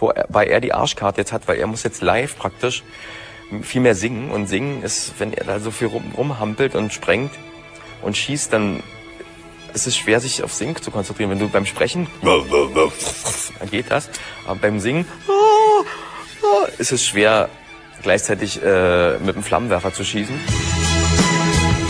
wobei er die Arschkarte jetzt hat, weil er muss jetzt live praktisch viel mehr singen. Und singen ist, wenn er da so viel rum, rumhampelt und sprengt und schießt, dann ist es schwer, sich auf Singen zu konzentrieren. Wenn du beim Sprechen, dann geht das. Aber beim Singen ist es schwer, gleichzeitig äh, mit dem Flammenwerfer zu schießen.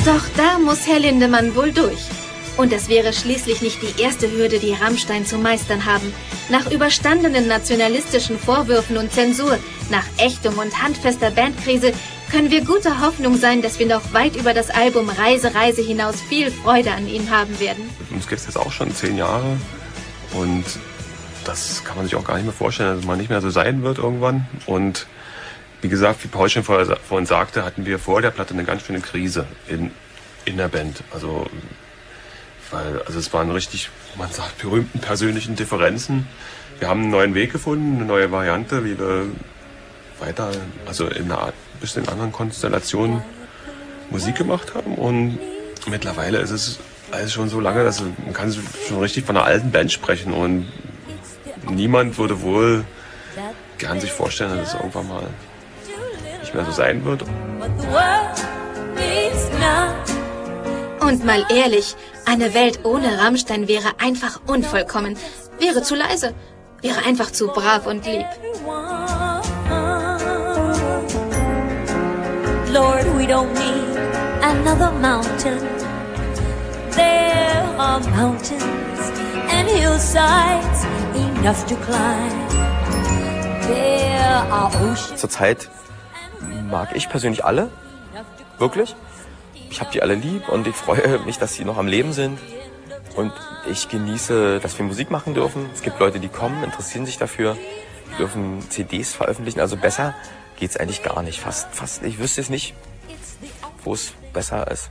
Doch da muss Herr Lindemann wohl durch. Und es wäre schließlich nicht die erste Hürde, die Rammstein zu meistern haben. Nach überstandenen nationalistischen Vorwürfen und Zensur, nach Ächtung und handfester Bandkrise können wir guter Hoffnung sein, dass wir noch weit über das Album Reise, Reise hinaus viel Freude an ihnen haben werden. Uns gibt es jetzt auch schon zehn Jahre und das kann man sich auch gar nicht mehr vorstellen, dass es mal nicht mehr so sein wird irgendwann. Und wie gesagt, wie Paul schon vorhin sagte, hatten wir vor der Platte eine ganz schöne Krise in, in der Band. Also weil also es waren richtig, man sagt, berühmten persönlichen Differenzen. Wir haben einen neuen Weg gefunden, eine neue Variante, wie wir weiter, also in einer Art, bisschen anderen Konstellationen Musik gemacht haben. Und mittlerweile ist es alles schon so lange, dass man kann schon richtig von einer alten Band sprechen. Und niemand würde wohl gern sich vorstellen, dass es irgendwann mal nicht mehr so sein wird. Und mal ehrlich, eine Welt ohne Rammstein wäre einfach unvollkommen, wäre zu leise, wäre einfach zu brav und lieb. Lord, we don't need another mountain. There are mountains and hillsides enough to climb. There are oceans. Zurzeit mag ich persönlich alle, wirklich ich habe die alle lieb und ich freue mich, dass sie noch am Leben sind. Und ich genieße, dass wir Musik machen dürfen. Es gibt Leute, die kommen, interessieren sich dafür, dürfen CDs veröffentlichen. Also besser geht's eigentlich gar nicht. Fast, fast, ich wüsste es nicht, wo es besser ist.